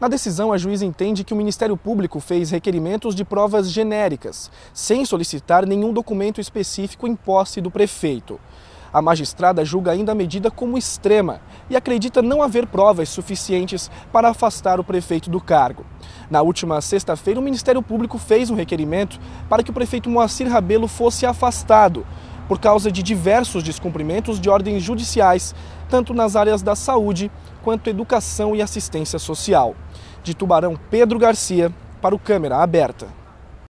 Na decisão, a juíza entende que o Ministério Público fez requerimentos de provas genéricas, sem solicitar nenhum documento específico em posse do prefeito. A magistrada julga ainda a medida como extrema e acredita não haver provas suficientes para afastar o prefeito do cargo. Na última sexta-feira, o Ministério Público fez um requerimento para que o prefeito Moacir Rabelo fosse afastado por causa de diversos descumprimentos de ordens judiciais, tanto nas áreas da saúde quanto educação e assistência social. De Tubarão, Pedro Garcia, para o Câmera Aberta.